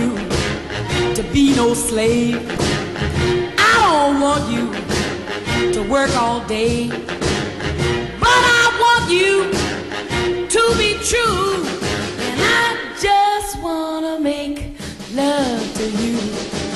you to be no slave. I don't want you to work all day. But I want you to be true. And I just want to make love to you.